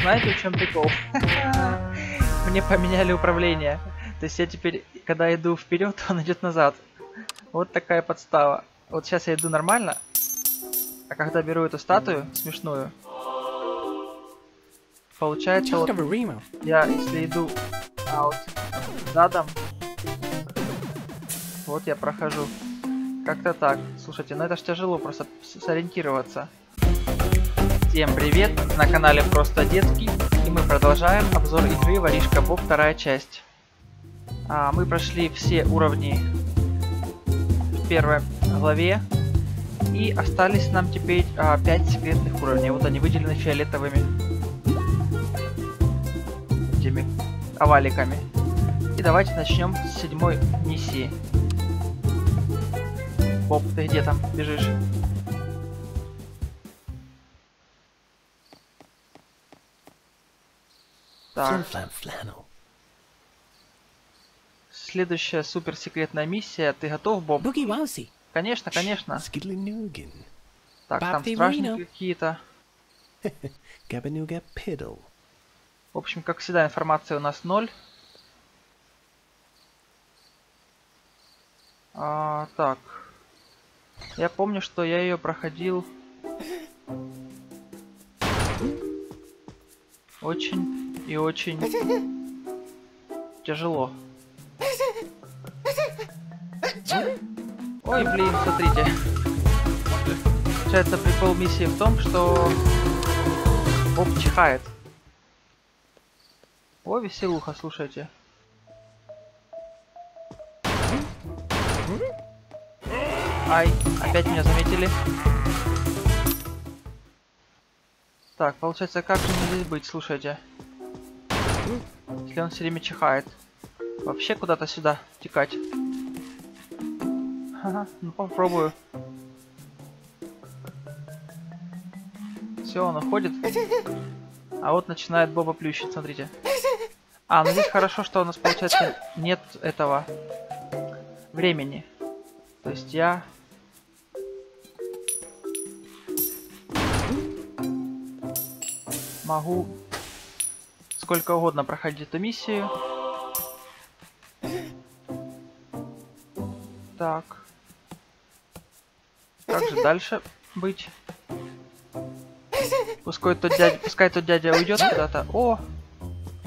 Знаете, в чем прикол? Мне поменяли управление. То есть я теперь, когда иду вперед, он идет назад. Вот такая подстава. Вот сейчас я иду нормально, а когда беру эту статую смешную, получается вот я если иду а вот задом, вот я прохожу. Как-то так. Слушайте, ну это ж тяжело просто сориентироваться. Всем привет, на канале Просто Детский, и мы продолжаем обзор игры Воришка Боб, вторая часть. А, мы прошли все уровни в первой главе, и остались нам теперь а, 5 секретных уровней. Вот они выделены фиолетовыми этими оваликами. И давайте начнем с седьмой миссии. Боб, ты где там бежишь? Так. Следующая суперсекретная миссия. Ты готов, Боб? Конечно, конечно. Так, там стражники какие-то. В общем, как всегда, информация у нас ноль. А, так. Я помню, что я ее проходил очень и очень тяжело. Ой, блин, смотрите. Получается, прикол миссии в том, что Боб чихает. О, веселуха, слушайте. Ай, опять меня заметили. Так, получается, как же мне здесь быть, слушайте. Если он все время чихает. Вообще куда-то сюда текать. Ага, ну попробую. Все, он уходит. А вот начинает Боба плющить, смотрите. А, ну здесь хорошо, что у нас, получается, нет этого времени. То есть я могу сколько угодно проходить эту миссию. Так. Как же дальше быть? Пускай тот дядя, пускай тот дядя уйдет куда-то. О,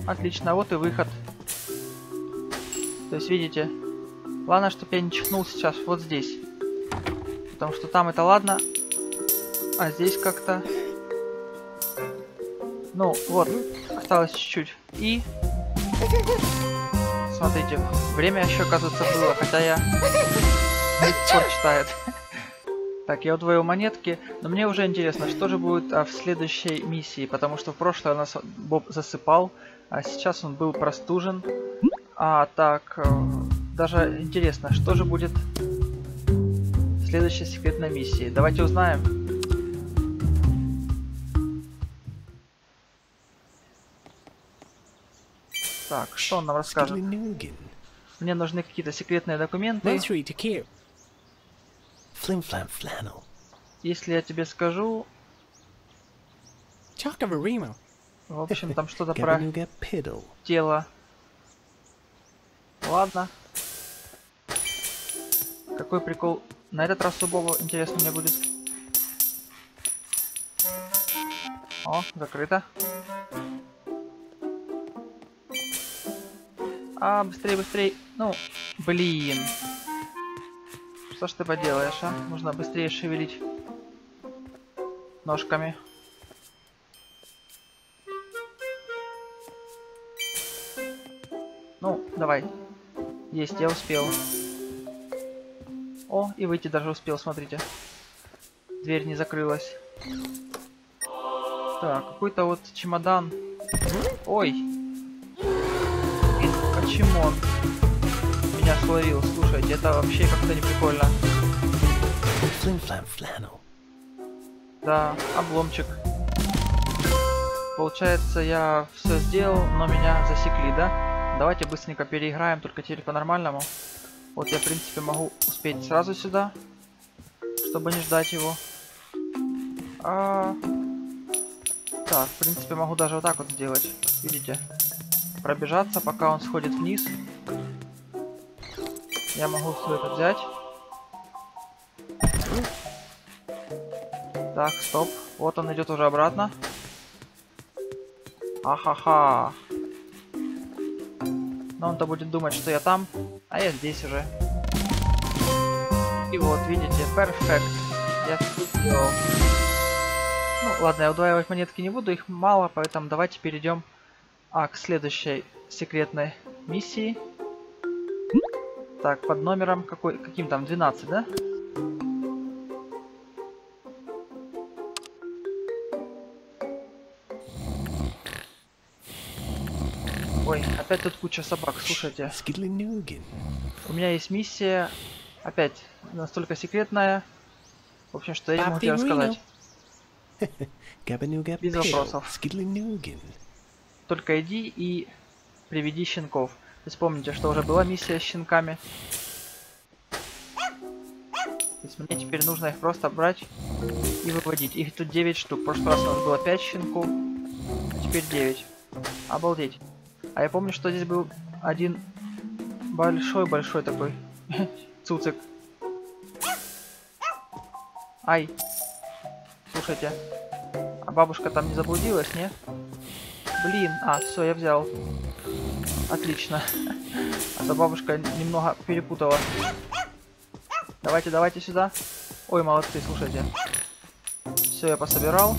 отлично, вот и выход. То есть, видите, главное, чтобы я не чихнул сейчас вот здесь. Потому что там это ладно, а здесь как-то ну, вот, осталось чуть-чуть. И... Смотрите, время еще, оказывается, было, хотя я... До читает. Так, я удвоил монетки, но мне уже интересно, что же будет а, в следующей миссии, потому что в прошлое у нас Боб засыпал, а сейчас он был простужен. А, так, э, даже интересно, что же будет в следующей секретной миссии. Давайте узнаем. Так, что он нам расскажет? Мне нужны какие-то секретные документы. Если я тебе скажу... В общем, там что-то про тело. Ладно. Какой прикол? На этот раз у Боба интересно мне будет. О, закрыто. А, быстрее, быстрее. Ну, блин. Что ж ты поделаешь, а? Нужно быстрее шевелить ножками. Ну, давай. Есть, я успел. О, и выйти даже успел, смотрите. Дверь не закрылась. Так, какой-то вот чемодан. Ой, почему он меня словил? Слушайте, это вообще как-то не прикольно. Да, обломчик. Получается, я все сделал, но меня засекли, да? Давайте быстренько переиграем, только теперь по-нормальному. Вот я, в принципе, могу успеть сразу сюда, чтобы не ждать его. А... Так, в принципе, могу даже вот так вот сделать. Видите? Пробежаться, пока он сходит вниз. Я могу все это взять. Так, стоп. Вот он идет уже обратно. Ахаха. Но он-то будет думать, что я там, а я здесь уже. И вот, видите, перфект. Я сделал. Ну, ладно, я удваивать монетки не буду, их мало, поэтому давайте перейдем а, к следующей секретной миссии. Так, под номером какой, каким там, 12, да? Ой, опять тут куча собак, слушайте. У меня есть миссия, опять, настолько секретная. В общем, что я не могу тебе рассказать. Без вопросов. Только иди и приведи щенков. Вы вспомните, что уже была миссия с щенками. То есть мне теперь нужно их просто брать и выводить. Их тут 9 штук. В прошлый раз у нас было 5 щенков, теперь 9. Обалдеть. А я помню, что здесь был один большой-большой такой цуцик. Ай. Слушайте. А бабушка там не заблудилась, не? Блин. А, все, я взял. Отлично. А то бабушка немного перепутала. Давайте, давайте сюда. Ой, молодцы, слушайте. Все, я пособирал.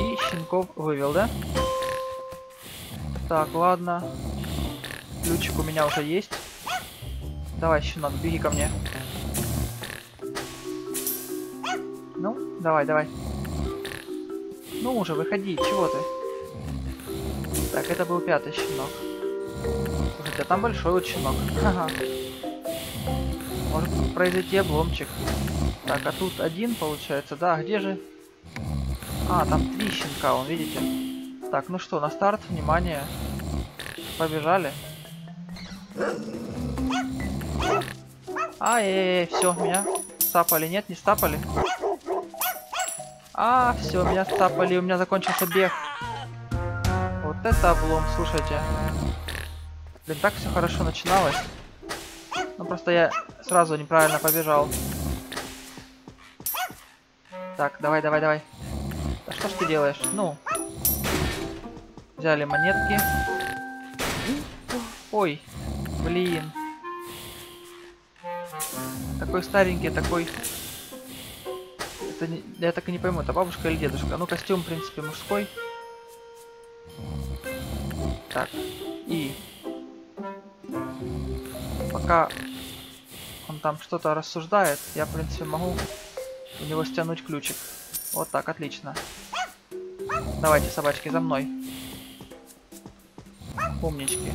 И щенков вывел, да? Так, ладно. Ключик у меня уже есть. Давай, щенок, беги ко мне. Ну, давай, давай. Ну уже, выходи, чего ты? Так, это был пятый щенок. Слушайте, а там большой вот щенок. Ага. Может произойти обломчик. Так, а тут один получается, да, где же? А, там три щенка, он, видите? Так, ну что, на старт, внимание. Побежали. Ай-яй-яй, все, меня стапали, нет, не стапали. А, все, меня стапали, у меня закончился бег. Вот это облом, слушайте. Блин, так все хорошо начиналось. Ну просто я сразу неправильно побежал. Так, давай, давай, давай. Да что ж ты делаешь? Ну. Взяли монетки. Ой, блин. Такой старенький, такой это не, я так и не пойму, это бабушка или дедушка. Ну, костюм, в принципе, мужской. Так, и... Пока он там что-то рассуждает, я, в принципе, могу у него стянуть ключик. Вот так, отлично. Давайте, собачки, за мной. Умнички.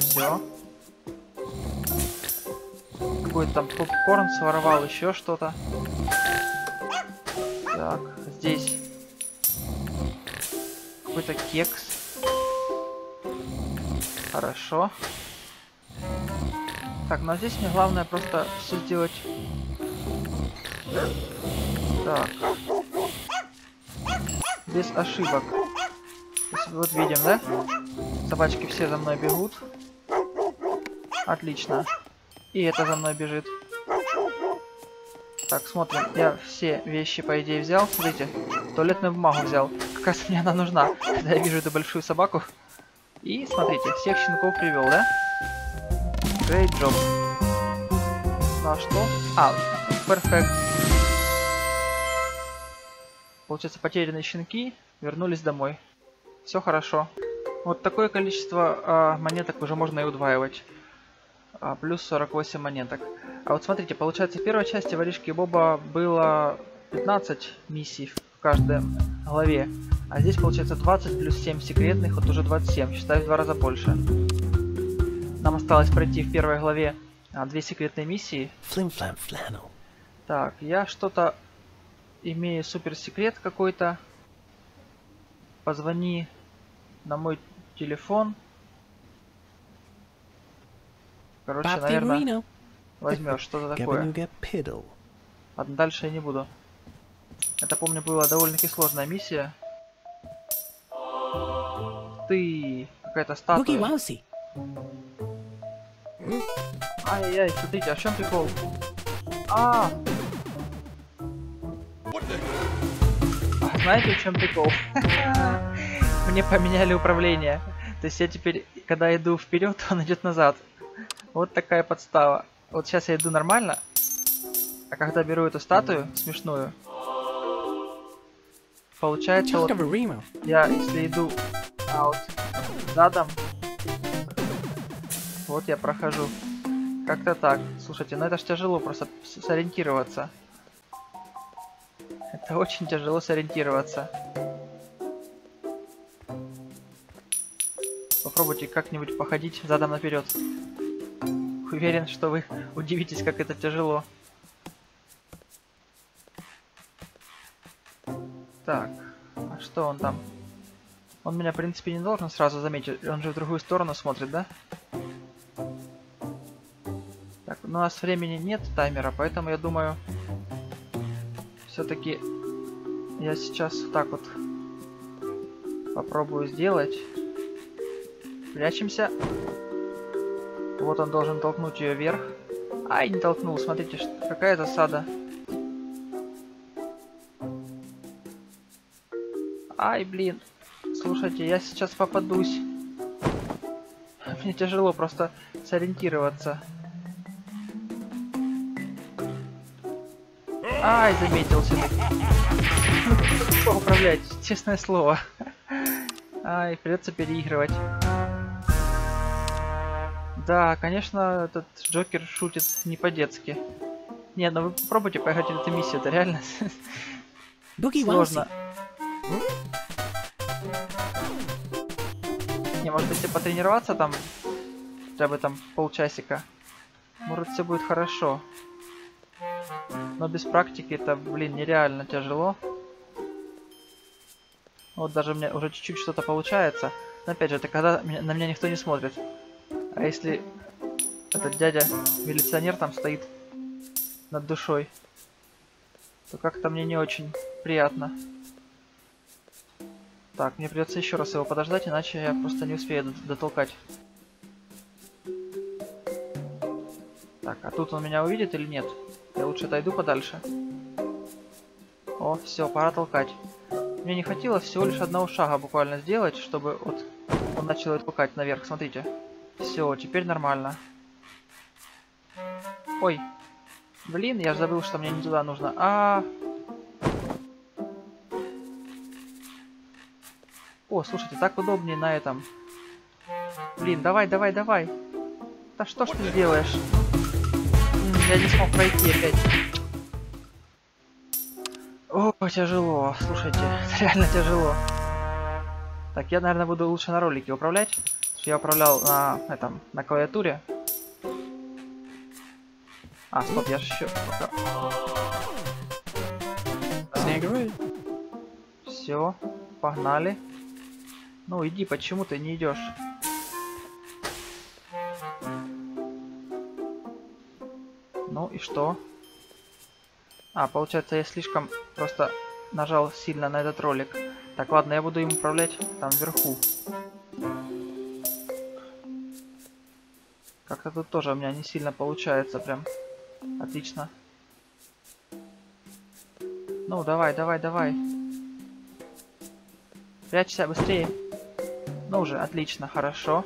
Все. Какой-то там попкорн своровал, еще что-то. Так, здесь какой-то кекс. Хорошо. Так, ну а здесь мне главное просто все сделать. Так. Без ошибок. Вот видим, да? Собачки все за мной бегут. Отлично. И это за мной бежит. Так, смотрим. Я все вещи, по идее, взял. Смотрите, туалетную бумагу взял. Как раз мне она нужна, когда я вижу эту большую собаку. И смотрите, всех щенков привел, да? Great job. Ну а что? А, perfect. Получается, потерянные щенки вернулись домой. Все хорошо. Вот такое количество а, монеток уже можно и удваивать. А, плюс 48 монеток. А вот смотрите, получается, в первой части воришки Боба было 15 миссий в каждой главе. А здесь получается 20 плюс 7 секретных, вот уже 27, считаю в два раза больше. Нам осталось пройти в первой главе а, две секретные миссии. Так, я что-то имею супер секрет какой-то. Позвони на мой телефон. Короче, наверное, возьмешь что-то такое. Ладно, дальше я не буду. Это, помню, была довольно-таки сложная миссия. Ты какая-то статуя. Ай-яй-яй, смотрите, а в чем прикол? А! А знаете, в чем прикол? Мне поменяли управление. То есть я теперь, когда иду вперед, он идет назад. Вот такая подстава. Вот сейчас я иду нормально, а когда беру эту статую смешную, получается вот я если иду аут задом, вот я прохожу. Как-то так. Слушайте, ну это ж тяжело просто сориентироваться. Это очень тяжело сориентироваться. Попробуйте как-нибудь походить задом наперед. Уверен, что вы удивитесь, как это тяжело. Так, а что он там? Он меня, в принципе, не должен сразу заметить. Он же в другую сторону смотрит, да? Так, у нас времени нет таймера, поэтому я думаю, все-таки я сейчас так вот попробую сделать. Прячемся. Вот он должен толкнуть ее вверх. Ай, не толкнул, смотрите, какая засада. Ай, блин. Слушайте, я сейчас попадусь. Мне тяжело просто сориентироваться. Ай, заметился. Управлять, честное слово. Ай, придется переигрывать. Да, конечно, этот Джокер шутит не по-детски. Не, ну вы попробуйте поиграть в эту миссию, это реально сложно. Не, может если потренироваться там, хотя бы там полчасика, может все будет хорошо. Но без практики это, блин, нереально тяжело. Вот даже мне уже чуть-чуть что-то получается. Но опять же, это когда на меня никто не смотрит. А если этот дядя милиционер там стоит над душой, то как-то мне не очень приятно. Так, мне придется еще раз его подождать, иначе я просто не успею дот- дотолкать. Так, а тут он меня увидит или нет? Я лучше отойду подальше. О, все, пора толкать. Мне не хватило всего лишь одного шага буквально сделать, чтобы вот он начал толкать наверх. Смотрите. Все, теперь нормально. Ой. Блин, я забыл, что мне не туда нужно. А, О, слушайте, так удобнее на этом. Блин, давай, давай, давай. Да что ж ты делаешь? Я не смог пройти опять. О, тяжело. Слушайте, реально тяжело. Так, я, наверное, буду лучше на ролике управлять. Я управлял на этом, на клавиатуре. А, стоп, я еще. Все, погнали. Ну иди, почему ты не идешь? Ну и что? А, получается я слишком просто нажал сильно на этот ролик. Так, ладно, я буду им управлять там вверху. Как-то тут тоже у меня не сильно получается прям. Отлично. Ну, давай, давай, давай. Прячься быстрее. Ну уже, отлично, хорошо.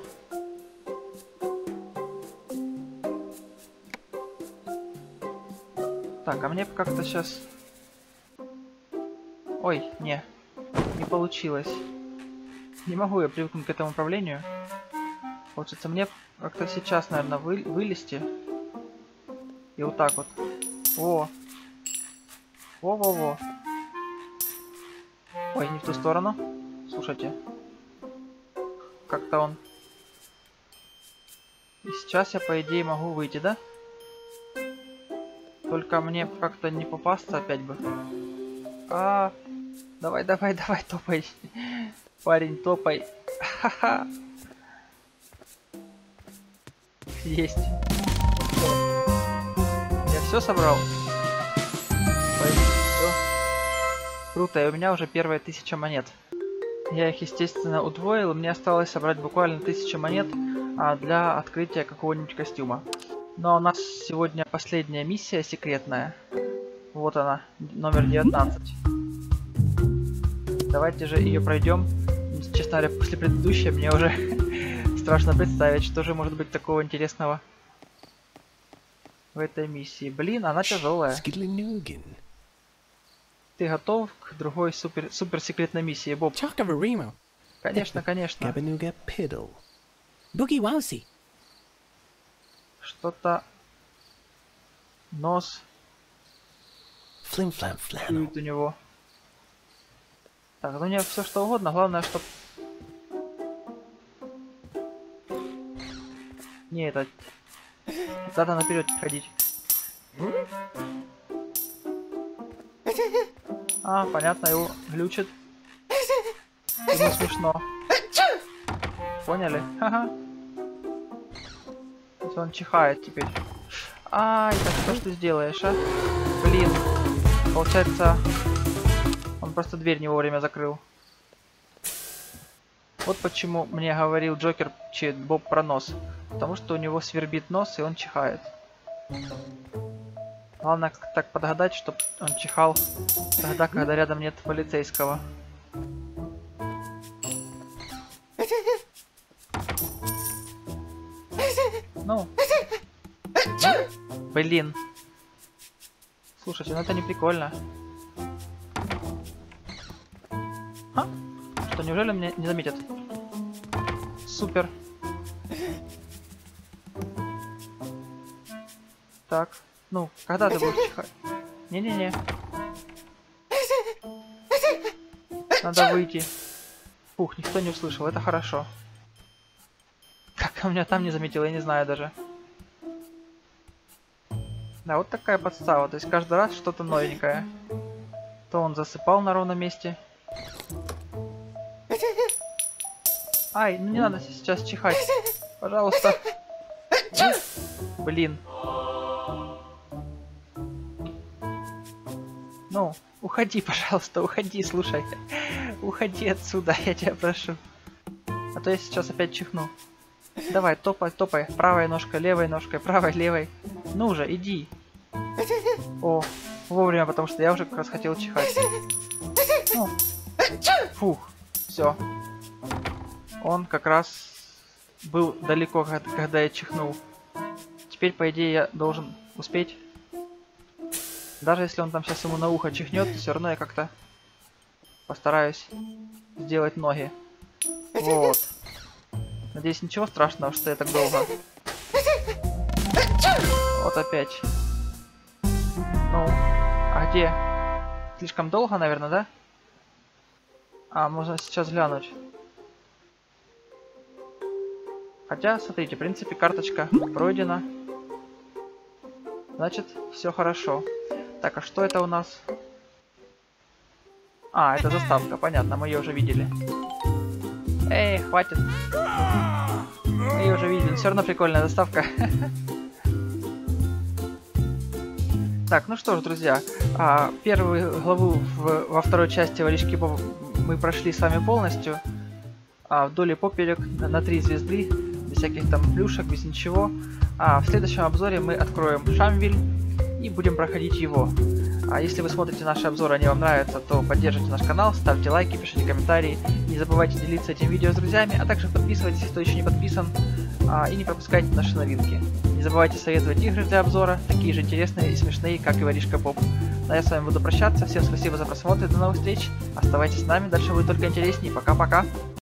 Так, а мне как-то сейчас... Ой, не, не получилось. Не могу я привыкнуть к этому управлению. Хочется мне как-то сейчас, наверное, вы... вылезти. И вот так вот. О! Во-во-во. Ой, не в ту сторону. Слушайте. Как-то он... И сейчас я, по идее, могу выйти, да? Только мне как-то не попасться опять бы. А, давай, давай, давай, топай. Парень, топай. Ха-ха. Есть. Я все собрал. Всё. Круто, и у меня уже первые тысяча монет. Я их, естественно, удвоил, мне осталось собрать буквально тысячу монет а, для открытия какого-нибудь костюма. Но у нас сегодня последняя миссия секретная. Вот она, номер 19. Давайте же ее пройдем. Честно говоря, после предыдущей мне уже страшно представить, что же может быть такого интересного в этой миссии. Блин, она тяжелая. Ты готов к другой супер, супер секретной миссии, Боб? Конечно, конечно. Что-то нос Flam Flannel. чует у него. Так, ну мне все что угодно, главное, чтоб... Не, это... Надо наперед ходить. А, понятно, его глючит. Ему смешно. Поняли? Ха-ха. Он чихает теперь. Ай, так что ж ты сделаешь, а? Блин. Получается, он просто дверь не вовремя закрыл. Вот почему мне говорил Джокер, че Боб про нос. Потому что у него свербит нос и он чихает. Главное так подгадать, чтобы он чихал тогда, когда рядом нет полицейского. Ну. Блин. Слушайте, ну это не прикольно. Неужели меня не заметят? Супер. Так, ну, когда ты будешь чихать? Не-не-не. Надо выйти. Фух, никто не услышал, это хорошо. Как он меня там не заметил, я не знаю даже. Да, вот такая подстава. То есть каждый раз что-то новенькое. То он засыпал на ровном месте. Ай, ну не надо сейчас чихать. Пожалуйста. Блин. Ну, уходи, пожалуйста, уходи, слушай. Уходи отсюда, я тебя прошу. А то я сейчас опять чихну. Давай, топай, топай. Правой ножкой, левой ножкой, правой, левой. Ну уже, иди. О, вовремя, потому что я уже как раз хотел чихать. Ну. Фух, все. Он как раз был далеко, когда я чихнул. Теперь, по идее, я должен успеть. Даже если он там сейчас ему на ухо чихнет, все равно я как-то постараюсь сделать ноги. Вот. Надеюсь, ничего страшного, что я так долго. Вот опять. Ну, а где? Слишком долго, наверное, да? А, можно сейчас глянуть. Хотя, смотрите, в принципе, карточка пройдена. Значит, все хорошо. Так, а что это у нас? А, это заставка, понятно, мы ее уже видели. Эй, хватит. Мы ее уже видели, все равно прикольная заставка. Так, ну что ж, друзья, а, первую главу во второй части Воришки Боб мы прошли с вами полностью. А, вдоль и поперек на три звезды, без всяких там плюшек, без ничего. А в следующем обзоре мы откроем Шамвиль и будем проходить его. А если вы смотрите наши обзоры, они вам нравятся, то поддержите наш канал, ставьте лайки, пишите комментарии. Не забывайте делиться этим видео с друзьями, а также подписывайтесь, кто еще не подписан, а, и не пропускайте наши новинки. Не забывайте советовать игры для обзора, такие же интересные и смешные, как и Воришка Поп. Ну а я с вами буду прощаться, всем спасибо за просмотр, до новых встреч, оставайтесь с нами, дальше будет только интереснее, пока-пока.